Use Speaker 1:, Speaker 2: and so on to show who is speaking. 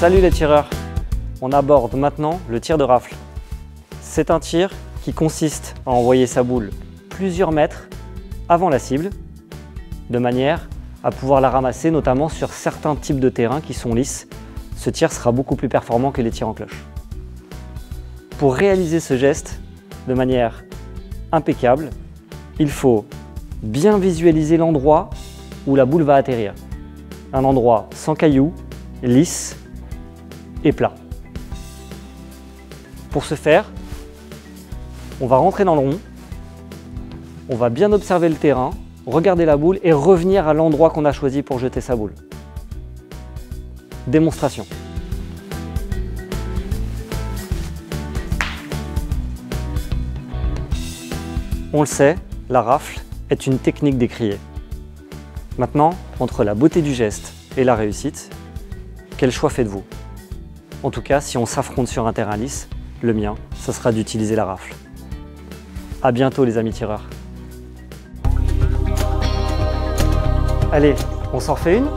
Speaker 1: Salut les tireurs On aborde maintenant le tir de rafle. C'est un tir qui consiste à envoyer sa boule plusieurs mètres avant la cible, de manière à pouvoir la ramasser notamment sur certains types de terrains qui sont lisses. Ce tir sera beaucoup plus performant que les tirs en cloche. Pour réaliser ce geste de manière impeccable, il faut bien visualiser l'endroit où la boule va atterrir. Un endroit sans cailloux, lisse et plat. Pour ce faire, on va rentrer dans le rond, on va bien observer le terrain, regarder la boule et revenir à l'endroit qu'on a choisi pour jeter sa boule. Démonstration. On le sait, la rafle est une technique décriée. Maintenant, entre la beauté du geste et la réussite, quel choix faites-vous? En tout cas, si on s'affronte sur un terrain lisse, le mien, ce sera d'utiliser la rafle. A bientôt les amis tireurs. Allez, on s'en refait une?